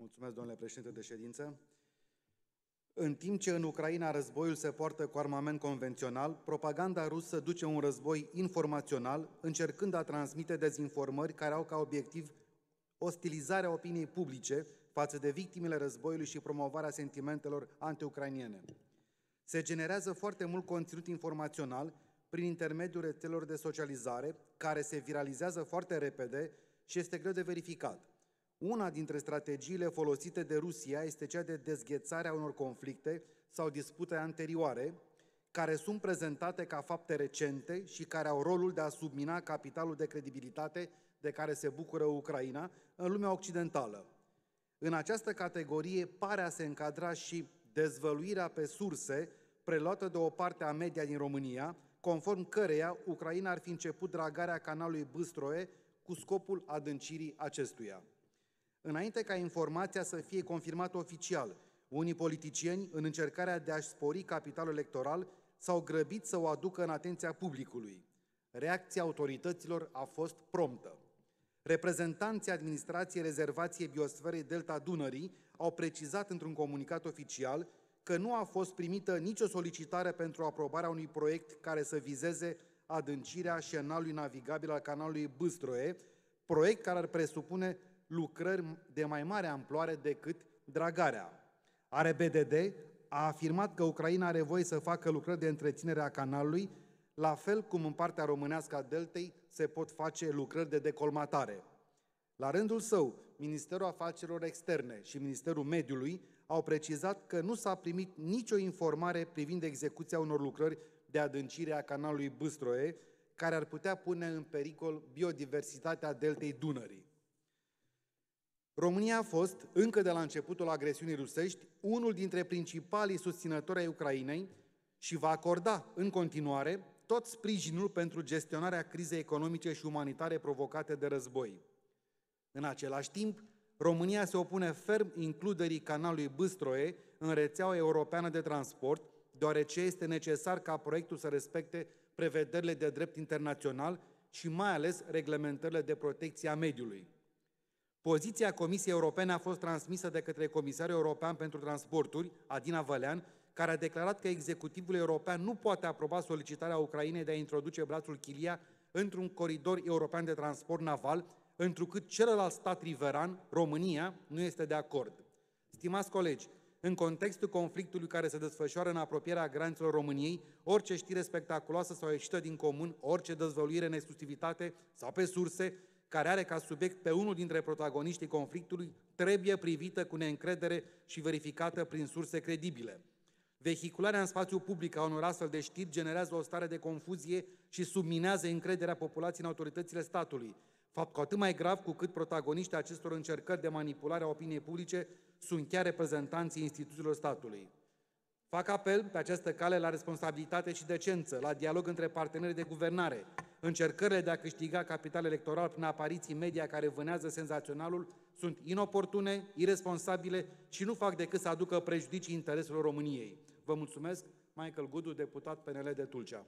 Mulțumesc, domnule președinte de ședință. În timp ce în Ucraina războiul se poartă cu armament convențional, propaganda rusă duce un război informațional, încercând a transmite dezinformări care au ca obiectiv ostilizarea opiniei publice față de victimele războiului și promovarea sentimentelor anti-ucrainiene. Se generează foarte mult conținut informațional prin intermediul rețelor de socializare, care se viralizează foarte repede și este greu de verificat. Una dintre strategiile folosite de Rusia este cea de dezghețare a unor conflicte sau dispute anterioare, care sunt prezentate ca fapte recente și care au rolul de a submina capitalul de credibilitate de care se bucură Ucraina în lumea occidentală. În această categorie pare a se încadra și dezvăluirea pe surse preluată de o parte a media din România, conform căreia Ucraina ar fi început dragarea canalului Băstroe cu scopul adâncirii acestuia. Înainte ca informația să fie confirmată oficial, unii politicieni, în încercarea de a-și spori capitalul electoral, s-au grăbit să o aducă în atenția publicului. Reacția autorităților a fost promptă. Reprezentanții administrației rezervației biosferei Delta Dunării au precizat într-un comunicat oficial că nu a fost primită nicio solicitare pentru aprobarea unui proiect care să vizeze adâncirea șenalului navigabil al canalului Băstroe, proiect care ar presupune lucrări de mai mare amploare decât dragarea. RBDD a afirmat că Ucraina are voie să facă lucrări de întreținere a canalului, la fel cum în partea românească a deltei se pot face lucrări de decolmatare. La rândul său, Ministerul Afacerilor Externe și Ministerul Mediului au precizat că nu s-a primit nicio informare privind execuția unor lucrări de adâncire a canalului Băstroe, care ar putea pune în pericol biodiversitatea deltei Dunării. România a fost, încă de la începutul agresiunii rusești, unul dintre principalii susținători ai Ucrainei și va acorda în continuare tot sprijinul pentru gestionarea crizei economice și umanitare provocate de război. În același timp, România se opune ferm includerii canalului Băstroe în rețeaua europeană de transport, deoarece este necesar ca proiectul să respecte prevederile de drept internațional și mai ales reglementările de protecție a mediului. Poziția Comisiei Europene a fost transmisă de către Comisarul European pentru Transporturi, Adina Vălean, care a declarat că executivul european nu poate aproba solicitarea Ucrainei de a introduce brațul Chilia într-un coridor european de transport naval, întrucât celălalt stat riveran, România, nu este de acord. Stimați colegi, în contextul conflictului care se desfășoară în apropierea granițelor României, orice știre spectaculoasă sau ieșită din comun, orice dezvăluire în exclusivitate sau pe surse, care are ca subiect pe unul dintre protagoniștii conflictului, trebuie privită cu neîncredere și verificată prin surse credibile. Vehicularea în spațiu public a unor astfel de știri generează o stare de confuzie și subminează încrederea populației în autoritățile statului, fapt cu atât mai grav cu cât protagoniștii acestor încercări de manipulare a opiniei publice sunt chiar reprezentanții instituțiilor statului. Fac apel pe această cale la responsabilitate și decență, la dialog între partenerii de guvernare. Încercările de a câștiga capital electoral prin apariții media care vânează senzaționalul sunt inoportune, irresponsabile și nu fac decât să aducă prejudicii intereselor României. Vă mulțumesc, Michael Gudu, deputat PNL de Tulcea.